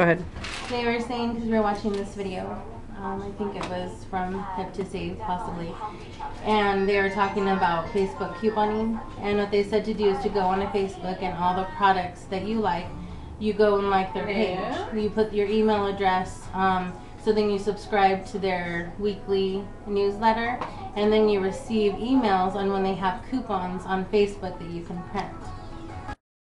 Go ahead. They were saying because we were watching this video. Um, I think it was from Hip2Save, possibly. And they were talking about Facebook couponing. And what they said to do is to go on a Facebook and all the products that you like, you go and like their page. You put your email address. Um, so then you subscribe to their weekly newsletter, and then you receive emails on when they have coupons on Facebook that you can print.